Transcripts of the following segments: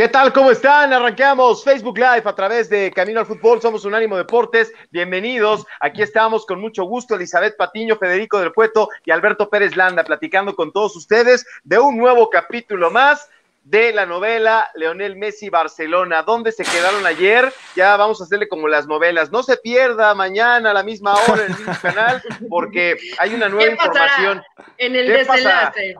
¿Qué tal? ¿Cómo están? Arranqueamos Facebook Live a través de Camino al Fútbol. Somos Unánimo Deportes. Bienvenidos. Aquí estamos con mucho gusto. Elizabeth Patiño, Federico del Pueto y Alberto Pérez Landa platicando con todos ustedes de un nuevo capítulo más de la novela Leonel Messi Barcelona. ¿Dónde se quedaron ayer? Ya vamos a hacerle como las novelas. No se pierda mañana a la misma hora en el mismo canal porque hay una nueva información. En el desenlace.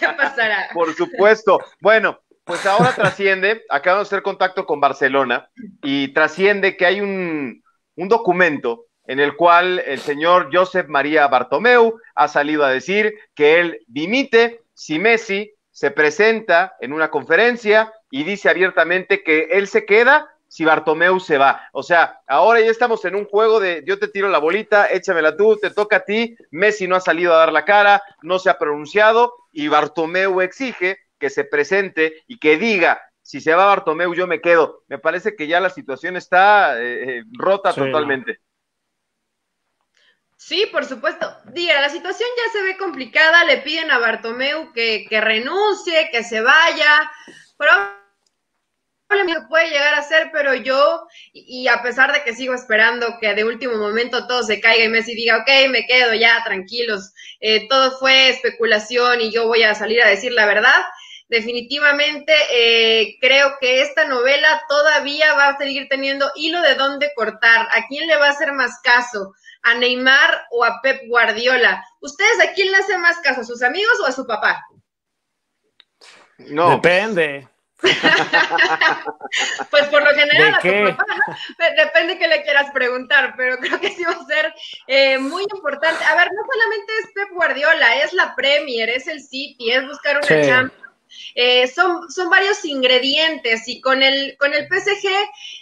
¿Qué pasará? Por supuesto. Bueno, pues ahora trasciende, acabamos de hacer contacto con Barcelona y trasciende que hay un, documento en el cual el señor Josep María Bartomeu ha salido a decir que él dimite si Messi se presenta en una conferencia y dice abiertamente que él se queda si Bartomeu se va. O sea, ahora ya estamos en un juego de yo te tiro la bolita, échamela tú, te toca a ti, Messi no ha salido a dar la cara, no se ha pronunciado y Bartomeu exige que se presente y que diga, si se va Bartomeu, yo me quedo. Me parece que ya la situación está eh, eh, rota totalmente. Sí, por supuesto. Diga, la situación ya se ve complicada, le piden a Bartomeu que, que renuncie, que se vaya. Probablemente puede llegar a ser, pero yo, y, a pesar de que sigo esperando que de último momento todo se caiga y Messi diga, ok, me quedo ya, tranquilos, eh, todo fue especulación y yo voy a salir a decir la verdad, definitivamente eh, creo que esta novela todavía va a seguir teniendo hilo de dónde cortar. ¿A quién le va a hacer más caso? ¿A Neymar o a Pep Guardiola? ¿Ustedes a quién le hacen más caso? ¿A sus amigos o a su papá? No. Depende. pues por lo general a su papá, depende que le quieras preguntar, pero creo que sí va a ser eh, muy importante. A ver, no solamente es Pep Guardiola, es la Premier, es el City, es buscar una Champions eh, son, son varios ingredientes y con el, con el PSG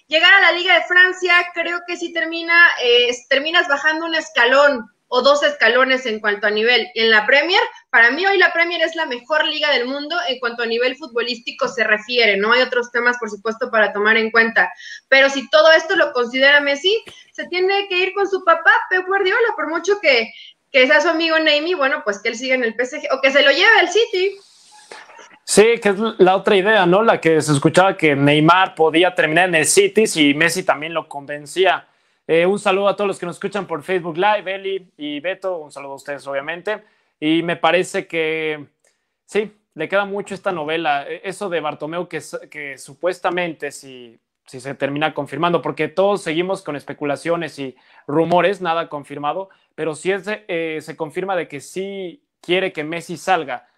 llegar a la Liga de Francia creo que si termina, eh, terminas bajando un escalón o dos escalones en cuanto a nivel. En la Premier, para mí hoy la Premier es la mejor liga del mundo en cuanto a nivel futbolístico se refiere, no hay otros temas, por supuesto, para tomar en cuenta. Pero si todo esto lo considera Messi, se tiene que ir con su papá, Pep Guardiola, por mucho que, que sea su amigo Neymar, bueno, pues que él siga en el PSG o que se lo lleve al City. Sí, que es la otra idea, ¿no? La que se escuchaba que Neymar podía terminar en el City y Messi también lo convencía. Eh, un saludo a todos los que nos escuchan por Facebook Live, Eli y Beto, un saludo a ustedes obviamente. Y me parece que sí, le queda mucho esta novela, e, eso de Bartomeu que, supuestamente si, si se termina confirmando, porque todos seguimos con especulaciones y rumores, nada confirmado, pero si eh, se confirma de que sí quiere que Messi salga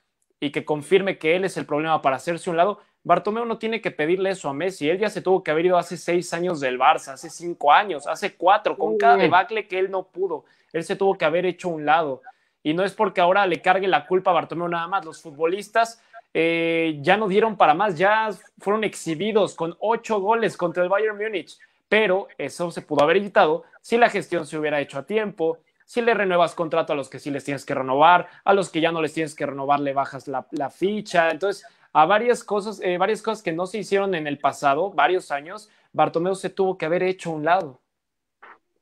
y que confirme que él es el problema para hacerse un lado, Bartomeu no tiene que pedirle eso a Messi. Él ya se tuvo que haber ido hace seis años del Barça, hace cinco años, hace cuatro, con cada debacle que él no pudo. Él se tuvo que haber hecho un lado. Y no es porque ahora le cargue la culpa a Bartomeu nada más. Los futbolistas eh, ya no dieron para más, ya fueron exhibidos con ocho goles contra el Bayern Múnich. Pero eso se pudo haber evitado si la gestión se hubiera hecho a tiempo, si le renuevas contrato a los que sí les tienes que renovar, a los que ya no les tienes que renovar le bajas la, ficha. Entonces, a varias cosas, eh, varias cosas que no se hicieron en el pasado, varios años, Bartomeu se tuvo que haber hecho a un lado.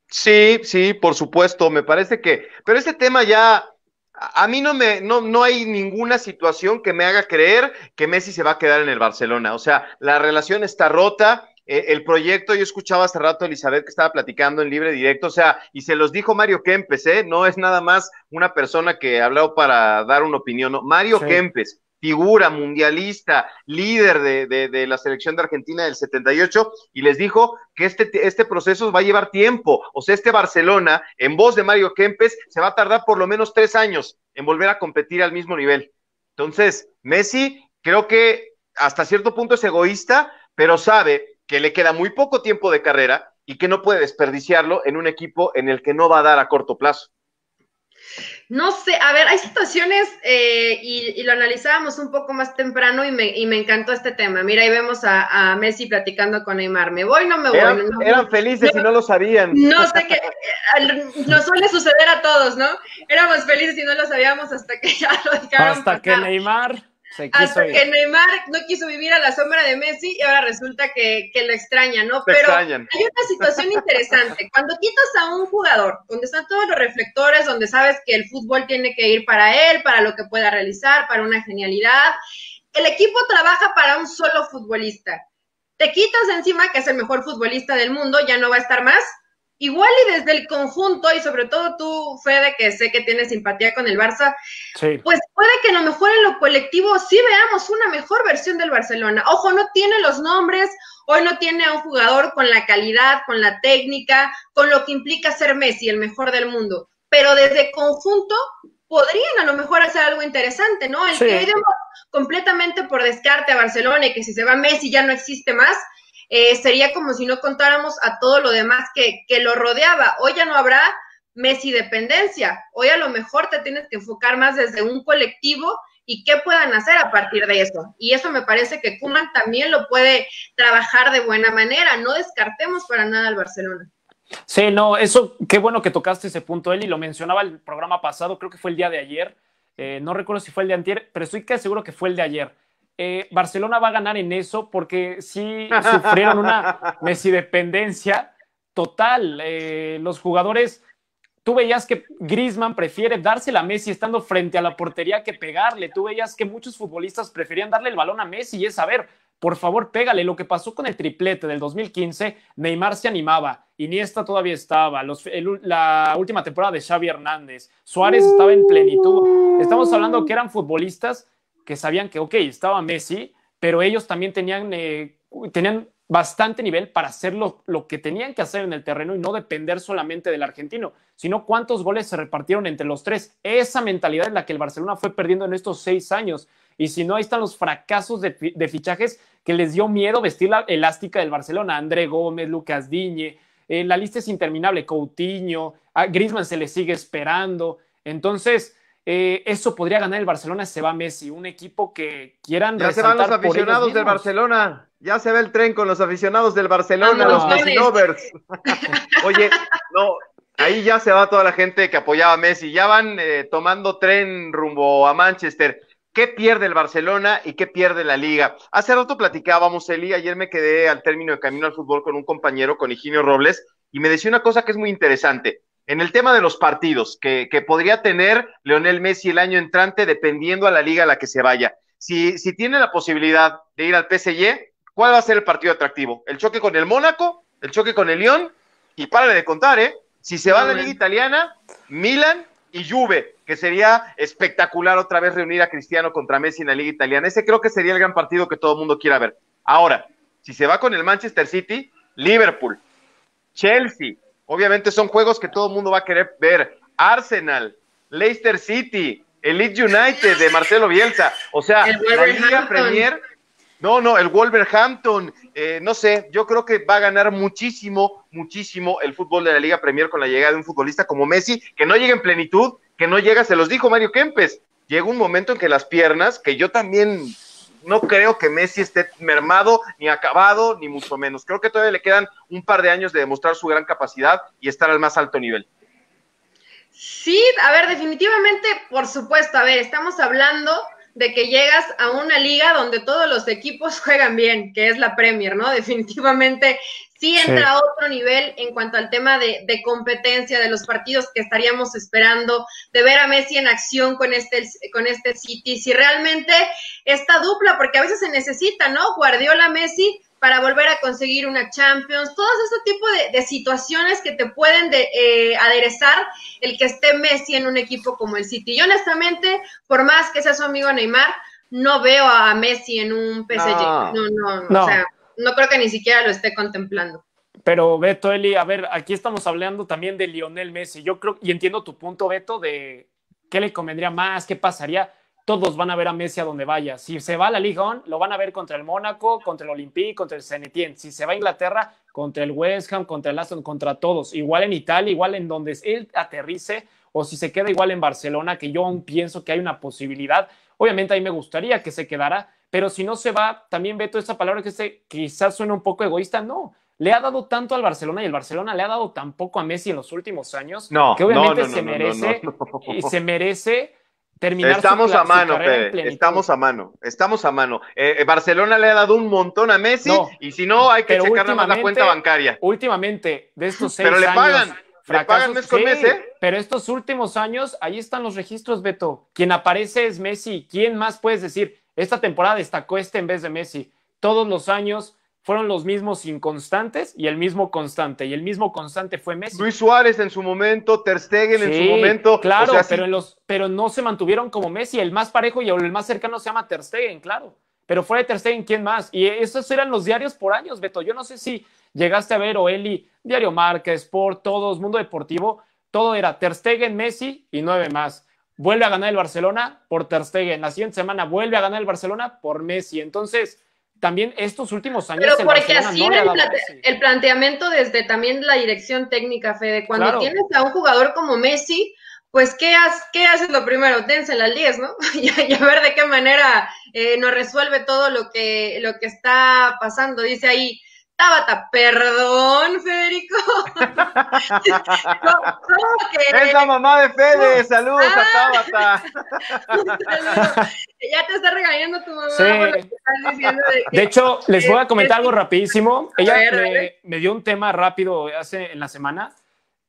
Sí, sí, por supuesto, me parece que, pero este tema ya, a mí no me, no, no hay ninguna situación que me haga creer que Messi se va a quedar en el Barcelona. O sea, la relación está rota, el proyecto, yo escuchaba hace rato a Elizabeth que estaba platicando en libre directo, o sea, y se los dijo Mario Kempes, ¿eh? No es nada más una persona que habló para dar una opinión, no. Mario Kempes, figura mundialista, líder de, la selección de Argentina del 78, y les dijo que este, este proceso va a llevar tiempo. O sea, este Barcelona, en voz de Mario Kempes, se va a tardar por lo menos tres años en volver a competir al mismo nivel. Entonces, Messi creo que hasta cierto punto es egoísta, pero sabe que le queda muy poco tiempo de carrera y que no puede desperdiciarlo en un equipo en el que no va a dar a corto plazo. No sé, a ver, hay situaciones eh, y, lo analizábamos un poco más temprano y me, encantó este tema. Mira, ahí vemos a, Messi platicando con Neymar. ¿Me voy no me voy? Eran, felices y no lo sabían. No sé qué, eh, nos suele suceder a todos, ¿no? Éramos felices y no lo sabíamos hasta que ya lo dijeron. Hasta que Neymar hasta que Neymar no quiso vivir a la sombra de Messi y ahora resulta que, lo extraña, ¿no? Pero hay una situación interesante. Cuando quitas a un jugador, donde están todos los reflectores, donde sabes que el fútbol tiene que ir para él, para lo que pueda realizar, para una genialidad, el equipo trabaja para un solo futbolista. Te quitas de encima que es el mejor futbolista del mundo, ya no va a estar más. Igual y desde el conjunto, y sobre todo tú, Fede, que sé que tienes simpatía con el Barça, pues puede que a lo mejor en lo colectivo sí veamos una mejor versión del Barcelona. Ojo, no tiene los nombres, hoy no tiene a un jugador con la calidad, con la técnica, con lo que implica ser Messi, el mejor del mundo. Pero desde conjunto podrían a lo mejor hacer algo interesante, ¿no? El que hoy completamente por descarte a Barcelona y que si se va Messi ya no existe más, eh, sería como si no contáramos a todo lo demás que, que lo rodeaba. Hoy ya no habrá Messi dependencia. Hoy a lo mejor te tienes que enfocar más desde un colectivo y qué puedan hacer a partir de eso. Y eso me parece que Kuman también lo puede trabajar de buena manera. No descartemos para nada al Barcelona. Sí, no, eso, qué bueno que tocaste ese punto, Eli, lo mencionaba el programa pasado, creo que fue el día de ayer, eh, no recuerdo si fue el de antier, pero estoy casi seguro que fue el de ayer. Eh, Barcelona va a ganar en eso porque sí sufrieron una Messi dependencia total. Eh, los jugadores, tú veías que Griezmann prefiere dársela a Messi estando frente a la portería que pegarle. Tú veías que muchos futbolistas preferían darle el balón a Messi y es saber, por favor, pégale. Lo que pasó con el triplete del 2015, Neymar se animaba, Iniesta todavía estaba, la última temporada de Xavi Hernández, Suárez estaba en plenitud. Estamos hablando que eran futbolistas que sabían que, ok, estaba Messi, pero ellos también tenían, eh, tenían bastante nivel para hacer lo, que tenían que hacer en el terreno y no depender solamente del argentino, sino cuántos goles se repartieron entre los tres. Esa mentalidad es la que el Barcelona fue perdiendo en estos seis años. Y si no, ahí están los fracasos de, fichajes que les dio miedo vestir la elástica del Barcelona. André Gómez, Lucas Diñe, eh, la lista es interminable. Coutinho, a Griezmann se le sigue esperando. Entonces, eh, eso podría ganar el Barcelona, se va Messi, un equipo que quieran Ya se van los aficionados del Barcelona, ya se ve el tren con los aficionados del Barcelona, los Messi lovers. Oye, no, ahí ya se va toda la gente que apoyaba a Messi, ya van eh, tomando tren rumbo a Manchester. ¿Qué pierde el Barcelona y qué pierde la liga? Hace rato platicábamos, Eli, ayer me quedé al término de Camino al Fútbol con un compañero, con Higinio Robles, y me decía una cosa que es muy interesante en el tema de los partidos que, podría tener Leonel Messi el año entrante, dependiendo a la liga a la que se vaya. Si, si tiene la posibilidad de ir al PSG, ¿cuál va a ser el partido atractivo? ¿El choque con el Mónaco? ¿El choque con el Lyon? Y párale de contar, ¿eh? Si se va a la liga italiana, Milan y Juve, que sería espectacular otra vez reunir a Cristiano contra Messi en la liga italiana. Ese creo que sería el gran partido que todo el mundo quiera ver. Ahora, si se va con el Manchester City, Liverpool, Chelsea, Obviamente son juegos que todo el mundo va a querer ver. Arsenal, Leicester City, Elite United de Marcelo Bielsa. O sea, la Liga Premier. No, no, el Wolverhampton. Eh, no sé, yo creo que va a ganar muchísimo, muchísimo el fútbol de la Liga Premier con la llegada de un futbolista como Messi, que no llega en plenitud, que no llega, se los dijo Mario Kempes. Llega un momento en que las piernas, que yo también no creo que Messi esté mermado, ni acabado, ni mucho menos. Creo que todavía le quedan un par de años de demostrar su gran capacidad y estar al más alto nivel. Sí, a ver, definitivamente, por supuesto, a ver, estamos hablando de que llegas a una liga donde todos los equipos juegan bien, que es la Premier, ¿no? Definitivamente sí entra a otro nivel en cuanto al tema de, de, competencia, de los partidos que estaríamos esperando, de ver a Messi en acción con este, con este City, si realmente esta dupla, porque a veces se necesita, ¿no? Guardiola Messi para volver a conseguir una Champions, todos este tipo de, situaciones que te pueden de, eh, aderezar el que esté Messi en un equipo como el City. Y honestamente, por más que sea su amigo Neymar, no veo a Messi en un PSG. No, no, no. o sea, no creo que ni siquiera lo esté contemplando. Pero Beto, Eli, a ver, aquí estamos hablando también de Lionel Messi. Yo creo, y entiendo tu punto, Beto, de qué le convendría más, qué pasaría. Todos van a ver a Messi a donde vaya. Si se va a la Liga On, lo van a ver contra el Mónaco, contra el Olympique, contra el Zenitien. Si se va a Inglaterra, contra el West Ham, contra el Aston, contra todos. Igual en Italia, igual en donde él aterrice, o si se queda igual en Barcelona, que yo aún pienso que hay una posibilidad. Obviamente a mí me gustaría que se quedara, pero si no se va, también Beto, esa palabra que se, quizás suena un poco egoísta, no. Le ha dado tanto al Barcelona y el Barcelona le ha dado tan poco a Messi en los últimos años no, que obviamente se merece y se merece terminar Estamos a mano, Estamos a mano. Estamos a mano. Eh, Barcelona le ha dado un montón a Messi y si no, hay que checar nada más la cuenta bancaria. Últimamente, de estos seis Pero le pagan. le pagan mes con mes, ¿eh? Pero estos últimos años, ahí están los registros, Beto. Quien aparece es Messi. ¿Quién más puedes decir? Esta temporada destacó este en vez de Messi. Todos los años fueron los mismos inconstantes y el mismo constante. Y el mismo constante fue Messi. Luis Suárez en su momento, Ter Stegen en su momento. Claro, pero, los, pero no se mantuvieron como Messi. El más parejo y el más cercano se llama Ter Stegen, claro. Pero fuera de Ter Stegen, ¿quién más? Y esos eran los diarios por años, Beto. Yo no sé si llegaste a ver Oeli, Diario Marca, Sport, todos, Mundo Deportivo. Todo era Ter Stegen, Messi y nueve más. Vuelve a ganar el Barcelona por Ter Stegen. La siguiente semana vuelve a ganar el Barcelona por Messi. Entonces también estos últimos años. Pero porque así el, el, planteamiento desde también la dirección técnica, Fede, cuando tienes a un jugador como Messi, pues ¿qué, qué haces lo primero? Dénsela al 10, ¿no? y, a ver de qué manera eh, nos resuelve todo lo que, lo que está pasando. Dice ahí, Tabata, perdón, Federico. ¿Cómo, que? Es la mamá de Fede, saludos a ah. Tabata. ya te está regañando tu mamá por lo que estás diciendo. De, hecho, les voy a comentar algo rapidísimo. Ella me, dio un tema rápido hace en la semana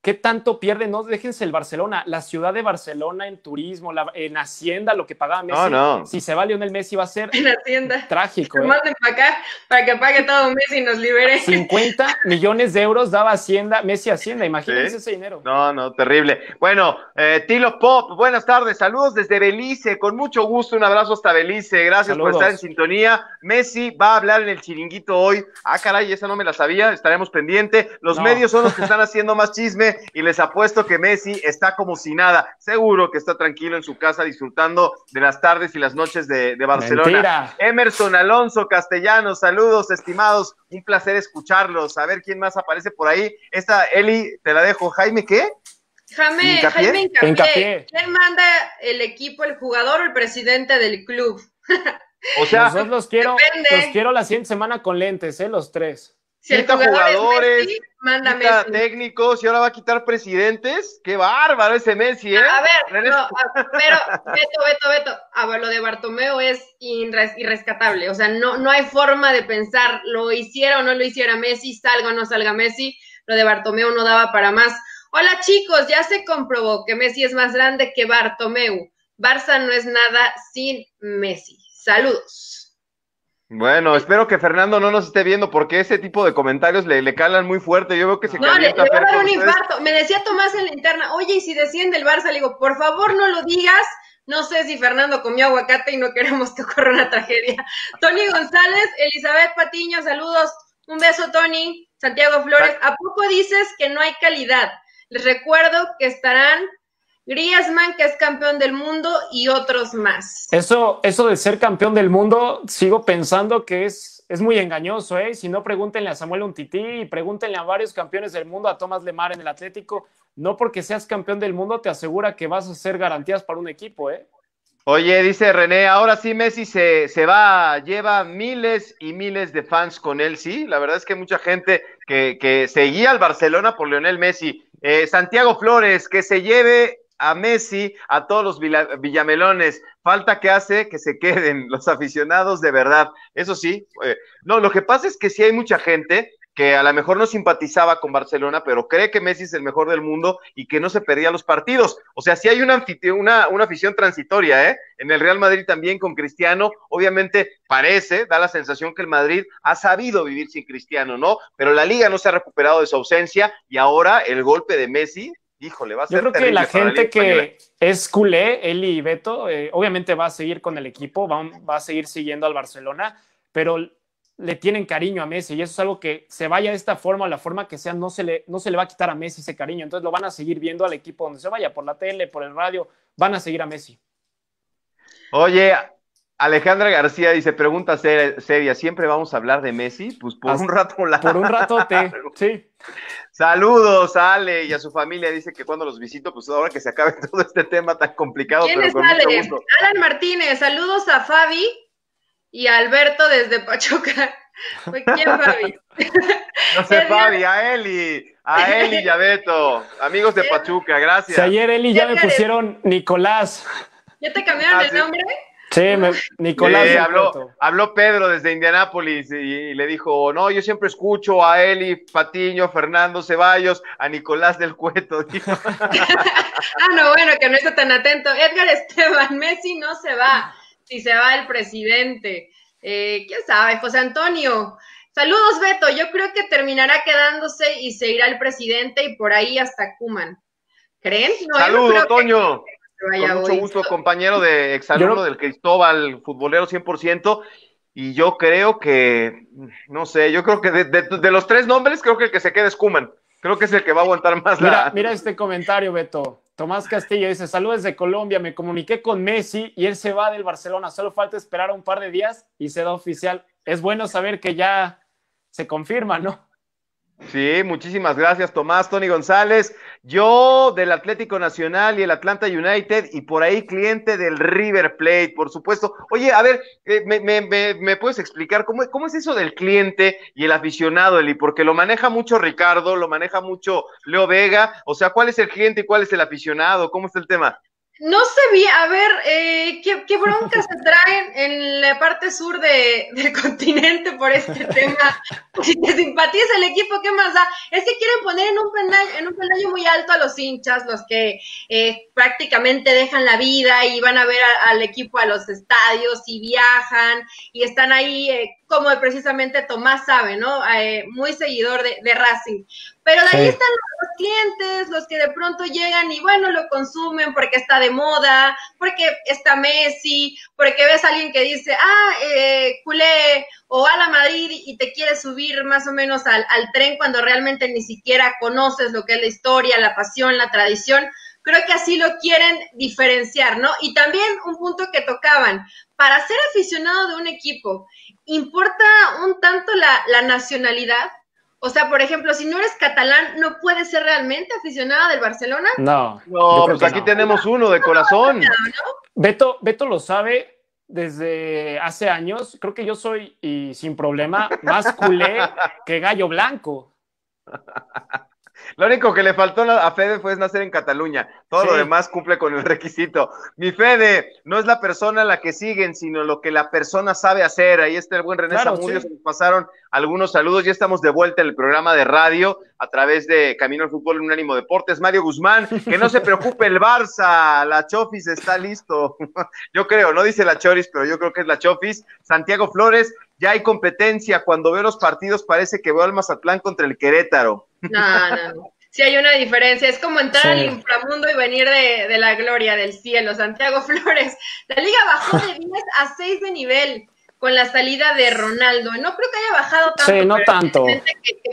¿Qué tanto pierde? No déjense el Barcelona, la ciudad de Barcelona en turismo, en Hacienda, lo que pagaba Messi. No, no. Si se va Lionel Messi va a ser en Hacienda. trágico. ¿eh? Manden para acá para que pague todo Messi y nos libere. 50 millones de euros daba Hacienda, Messi Hacienda, imagínense ese dinero. No, no, terrible. Bueno, eh, Tilo Pop, buenas tardes, saludos desde Belice, con mucho gusto, un abrazo hasta Belice, gracias por estar en sintonía. Messi va a hablar en el chiringuito hoy. Ah, caray, esa no me la sabía, estaremos pendiente. Los medios son los que están haciendo más chisme y les apuesto que Messi está como si nada. Seguro que está tranquilo en su casa disfrutando de las tardes y las noches de, Barcelona. Emerson Alonso Castellanos, saludos estimados, un placer escucharlos. A ver quién más aparece por ahí. Esta Eli, te la dejo. Jaime, ¿qué? Jaime, Jaime Incapié. ¿Quién manda el equipo, el jugador o el presidente del club? O sea, los quiero, los quiero la siguiente semana con lentes, ¿eh? Los tres. Si quita jugadores, quita técnicos y ahora va a quitar presidentes. Qué bárbaro ese Messi, ¿eh? A ver, no, pero Beto, Beto, Beto, a ver, lo de Bartomeo es irrescatable. O sea, no, no hay forma de pensar, lo hiciera o no lo hiciera Messi, salga o no salga Messi. Lo de Bartomeu no daba para más. Hola chicos, ya se comprobó que Messi es más grande que Bartomeu. Barça no es nada sin Messi. Saludos. Bueno, espero que Fernando no nos esté viendo porque ese tipo de comentarios le, le calan muy fuerte. Yo veo que se no, le va a dar un infarto. Me decía Tomás en la interna, oye, y si desciende el Barça, le digo, por favor no lo digas. No sé si Fernando comió aguacate y no queremos que ocurra una tragedia. Tony González, Elizabeth Patiño, saludos. Un beso, Tony. Santiago Flores, ¿a poco dices que no hay calidad? Les recuerdo que estarán Griezmann, que es campeón del mundo, y otros más. Eso, eso de ser campeón del mundo, sigo pensando que es, es muy engañoso, ¿eh? Si no, pregúntenle a Samuel Untiti y pregúntenle a varios campeones del mundo, a Tomás Lemar en el Atlético. No porque seas campeón del mundo te asegura que vas a ser garantías para un equipo, ¿eh? Oye, dice René, ahora sí Messi se, se, va, lleva miles y miles de fans con él, sí. La verdad es que mucha gente que, que seguía al Barcelona por Lionel Messi. Eh, Santiago Flores, que se lleve a Messi, a todos los villamelones. Falta que hace que se queden los aficionados de verdad. Eso sí, eh, no, lo que pasa es que sí hay mucha gente que a lo mejor no simpatizaba con Barcelona, pero cree que Messi es el mejor del mundo y que no se perdía los partidos. O sea, sí hay una, una, una afición transitoria, ¿eh? En el Real Madrid también con Cristiano, obviamente parece, da la sensación que el Madrid ha sabido vivir sin Cristiano, ¿no? Pero la liga no se ha recuperado de su ausencia y ahora el golpe de Messi híjole, va a ser. Yo creo que la gente que es culé, Eli y Beto, eh, obviamente va a seguir con el equipo, va, va, a seguir siguiendo al Barcelona, pero le tienen cariño a Messi y eso es algo que se vaya de esta forma o la forma que sea, no se, le, no se le va a quitar a Messi ese cariño. Entonces lo van a seguir viendo al equipo donde se vaya, por la tele, por el radio, van a seguir a Messi. Oye, Alejandra García dice, pregunta seria, ¿siempre vamos a hablar de Messi? Pues por un rato la... Por un rato te, sí. Saludos a Ale y a su familia, dice que cuando los visito, pues ahora que se acabe todo este tema tan complicado. ¿Quién es Ale? Alan Martínez, saludos a Fabi y a Alberto desde Pachuca. ¿Quién Fabi? No sé, Fabi, a Eli, a Eli y a Beto, amigos de Pachuca, gracias. ayer Eli ya me pusieron Nicolás. ¿Ya te cambiaron ah, el nombre? Sí, Nicolás. habló, Pedro desde Indianápolis y, le dijo, no, yo siempre escucho a Eli Patiño, Fernando Ceballos, a Nicolás del Cueto. ah, no, bueno, que no está tan atento. Edgar Esteban, Messi no se va. si se va el presidente. Eh, ¿Quién sabe? José Antonio. Saludos, Beto. Yo creo que terminará quedándose y se irá el presidente y por ahí hasta Cuman. ¿Creen? Saludos, Toño. Con mucho gusto, compañero de exalumno del Cristóbal, futbolero 100%. Y yo creo que, no sé, yo creo que de, los tres nombres, creo que el que se queda es Kuman. Creo que es el que va a aguantar más mira, la. Mira este comentario, Beto. Tomás Castillo dice: Saludos de Colombia, me comuniqué con Messi y él se va del Barcelona. Solo falta esperar un par de días y se da oficial. Es bueno saber que ya se confirma, ¿no? Sí, muchísimas gracias, Tomás, Tony González. Yo del Atlético Nacional y el Atlanta United y por ahí cliente del River Plate, por supuesto. Oye, a ver, eh, me, puedes explicar cómo, cómo es eso del cliente y el aficionado, Eli? Porque lo maneja mucho Ricardo, lo maneja mucho Leo Vega. O sea, ¿cuál es el cliente y cuál es el aficionado? ¿Cómo está el tema? No sé bien, a ver, eh, ¿qué, ¿qué, broncas se traen en la parte sur de, del continente por este tema? Si te simpatiza el equipo, ¿qué más da? Es que quieren poner en un penallo, en un penallo muy alto a los hinchas, los que eh, prácticamente dejan la vida y van a ver al equipo a los estadios y viajan y están ahí eh, como precisamente Tomás sabe, ¿no? Eh, muy seguidor de, Racing. Pero de ahí están los clientes, los que de pronto llegan y bueno, lo consumen porque está de moda, porque está Messi, porque ves a alguien que dice, ah, eh, culé o a la Madrid y te quiere subir más o menos al, al tren cuando realmente ni siquiera conoces lo que es la historia, la pasión, la tradición creo que así lo quieren diferenciar, ¿no? Y también un punto que tocaban, para ser aficionado de un equipo ¿importa un tanto la, nacionalidad? O sea, por ejemplo, si no eres catalán, ¿no puedes ser realmente aficionado del Barcelona? No. No, pues aquí tenemos uno de corazón. Beto, Beto lo sabe desde hace años. Creo que yo soy, y sin problema, más culé que gallo blanco. Lo único que le faltó a Fede fue nacer en Cataluña. Todo lo demás cumple con el requisito. Mi Fede, no es la persona la que siguen, sino lo que la persona sabe hacer. Ahí está el buen René Zamudio. Se nos pasaron algunos saludos. Ya estamos de vuelta en el programa de radio a través de Camino al Fútbol en un ánimo Deportes. Mario Guzmán, que no se preocupe el Barça. La Chofis está listo. yo creo, no dice la Choris, pero yo creo que es la Chofis. Santiago Flores, ya hay competencia. Cuando veo los partidos parece que veo al Mazatlán contra el Querétaro. No, no, no. Sí hay una diferencia. Es como entrar al inframundo y venir de, la gloria del cielo. Santiago Flores. La liga bajó de 10 a 6 de nivel con la salida de Ronaldo. No creo que haya bajado tanto. Sí, no tanto.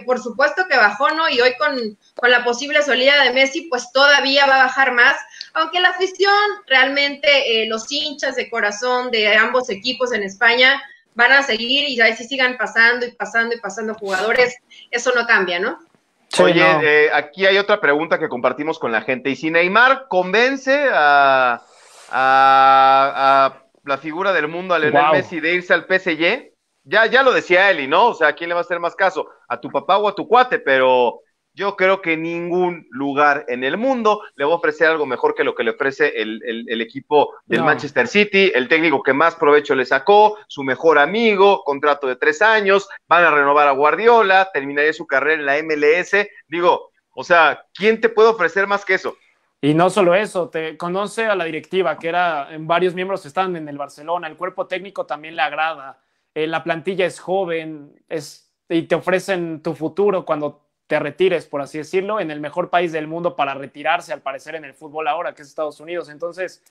por supuesto que bajó, ¿no? Y hoy con, con la posible salida de Messi, pues todavía va a bajar más. Aunque la afición, realmente, eh, los hinchas de corazón de ambos equipos en España van a seguir y ahí sí sigan pasando y pasando y pasando jugadores, eso no cambia, ¿no? Oye, eh, aquí hay otra pregunta que compartimos con la gente. ¿Y si Neymar convence a, a, la figura del mundo, a Lionel Messi, de irse al PSG? Ya, ya lo decía Eli, ¿no? O sea, ¿a quién le va a hacer más caso? ¿A tu papá o a tu cuate? Pero yo creo que ningún lugar en el mundo le va a ofrecer algo mejor que lo que le ofrece el, equipo del Manchester City, el técnico que más provecho le sacó, su mejor amigo, contrato de tres años, van a renovar a Guardiola, terminaría su carrera en la MLS. Digo, o sea, ¿quién te puede ofrecer más que eso? Y no solo eso, te conoce a la directiva, que era en varios miembros están en el Barcelona, el cuerpo técnico también le agrada, eh, la plantilla es joven, es, y te ofrecen tu futuro cuando te retires, por así decirlo, en el mejor país del mundo para retirarse, al parecer, en el fútbol ahora, que es Estados Unidos. Entonces,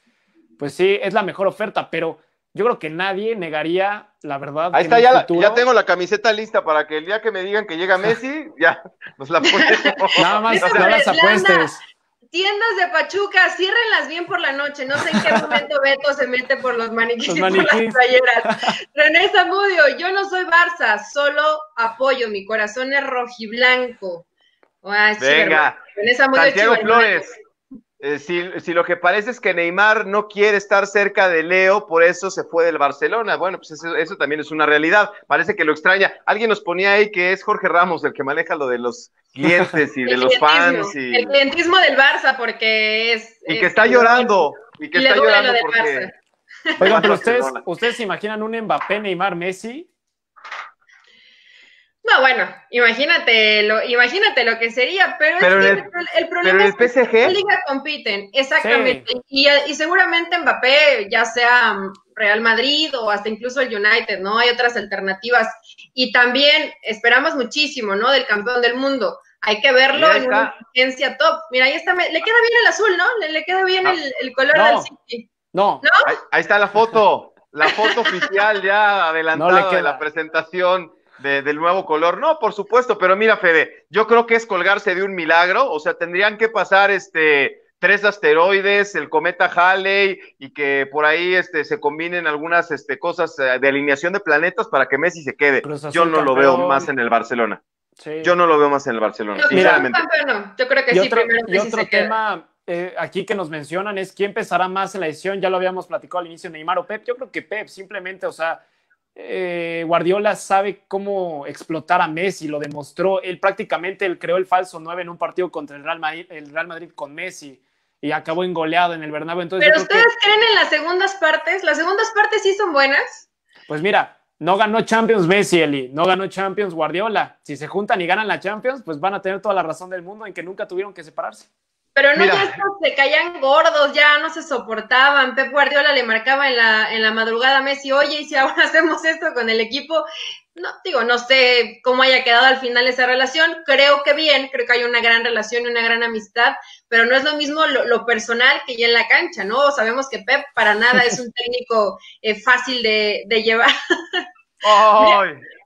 pues sí, es la mejor oferta, pero yo creo que nadie negaría la verdad. Ahí está, ya, ya tengo la camiseta lista para que el día que me digan que llega Messi, ya nos la ponemos. Nada más, no las apuestes tiendas de Pachuca, ciérrenlas bien por la noche. No sé en qué momento Beto se mete por los maniquíes, y por las playeras. René Zamudio, yo no soy Barça, solo apoyo. Mi corazón es rojiblanco. Venga, René Santiago Flores. Eh, si, lo que parece es que Neymar no quiere estar cerca de Leo, por eso se fue del Barcelona. Bueno, pues eso, también es una realidad. Parece que lo extraña. Alguien nos ponía ahí que es Jorge Ramos el que maneja lo de los clientes y de los fans. Y... El clientismo del Barça, porque es. Y que está llorando. Y que está llorando porque. Oigan, pero ustedes, ¿ustedes se imaginan un Mbappé, Neymar, Messi? No, bueno, imagínate lo, imagínate lo que sería, pero, es que el, problema es que la liga compiten, exactamente, y, y, seguramente Mbappé, ya sea Real Madrid o hasta incluso el United, ¿no? Hay otras alternativas. Y también esperamos muchísimo, ¿no? Del campeón del mundo. Hay que verlo en una agencia top. Mira, ahí está, le queda bien el azul, ¿no? Le, queda bien el, color del City. No. Ahí, está la foto, la foto oficial ya adelantada de la presentación del nuevo color. No, por supuesto, pero mira, Fede, yo creo que es colgarse de un milagro. O sea, tendrían que pasar este tres asteroides, el cometa Halley y que por ahí este, se combinen algunas este, cosas eh, de alineación de planetas para que Messi se quede. Yo no lo veo más en el Barcelona. Yo no lo veo más en el Barcelona, yo sinceramente. Yo creo que sí, otro, y otro tema eh, aquí que nos mencionan es quién pesará más en la edición. Ya lo habíamos platicado al inicio, Neymar o Pep. Yo creo que Pep, simplemente, o sea, eh, Guardiola sabe cómo explotar a Messi, lo demostró. Él prácticamente él creó el falso 9 en un partido contra el Real Madrid, el Real Madrid con Messi y acabó engoleado en el Bernabéu. Entonces, ¿Pero ustedes creen en las segundas partes? ¿Las segundas partes sí son buenas? Pues mira, no ganó Champions Messi, Eli, no ganó Champions Guardiola. Si se juntan y ganan la Champions, pues van a tener toda la razón del mundo en que nunca tuvieron que separarse. Pero no, ya se caían gordos, ya no se soportaban. Pep Guardiola le marcaba en la, en la madrugada a Messi, oye, y si ahora hacemos esto con el equipo, no, digo, no sé cómo haya quedado al final esa relación. Creo que bien, creo que hay una gran relación y una gran amistad, pero no es lo mismo lo, personal que ya en la cancha, ¿no? Sabemos que Pep para nada es un técnico eh, fácil de, de llevar. ¡Ay!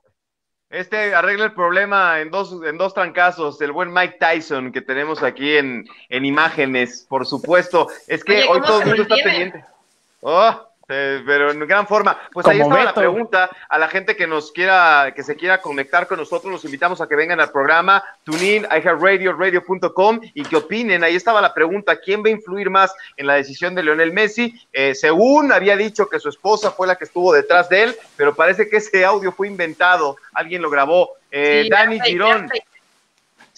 Este arregla el problema en dos, en dos trancazos, el buen Mike Tyson que tenemos aquí en, en imágenes, por supuesto. Es que hoy todo el mundo está pendiente. Oh, este, pero en gran forma. Pues ahí está la pregunta a la gente que nos quiera, que se quiera conectar con nosotros, los invitamos a que vengan al programa TuneIn, iHeartRadio, radio.com y que opinen. Ahí estaba la pregunta, ¿quién va a influir más en la decisión de Leonel Messi? Eh, según había dicho que su esposa fue la que estuvo detrás de él, pero parece que ese audio fue inventado, alguien lo grabó. Eh, Dani Girón.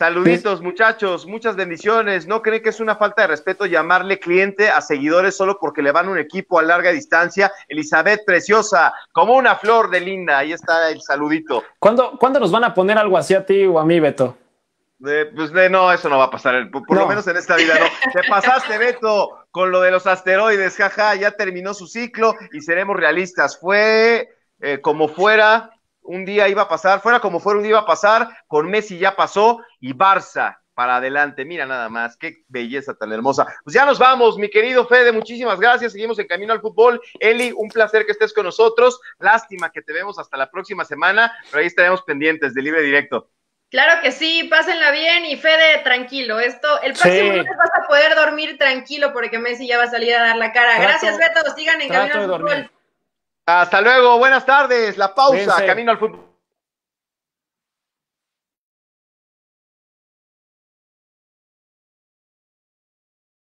Saluditos, muchachos, muchas bendiciones. ¿No creen que es una falta de respeto llamarle cliente a seguidores solo porque le van un equipo a larga distancia? Elizabeth, preciosa, como una flor de linda. Ahí está el saludito. ¿Cuándo, nos van a poner algo así a ti o a mí, Beto? pues no, eso no va a pasar, por, lo menos en esta vida no. Te pasaste, Beto, con lo de los asteroides, jaja, ya terminó su ciclo y seremos realistas. Fue eh, como fuera, un día iba a pasar, fuera como fuera un día iba a pasar, con Messi ya pasó y Barça para adelante. Mira nada más, qué belleza tan hermosa. Pues ya nos vamos, mi querido Fede, muchísimas gracias. Seguimos en camino al fútbol. Eli, un placer que estés con nosotros. Lástima que te vemos hasta la próxima semana, pero ahí estaremos pendientes de libre directo. Claro que sí, pásenla bien y Fede, tranquilo. Esto, el próximo lunes vas a poder dormir tranquilo porque Messi ya va a salir a dar la cara. Gracias, Beto. Sigan en camino al fútbol. Hasta luego, buenas tardes. La pausa, camino al fútbol.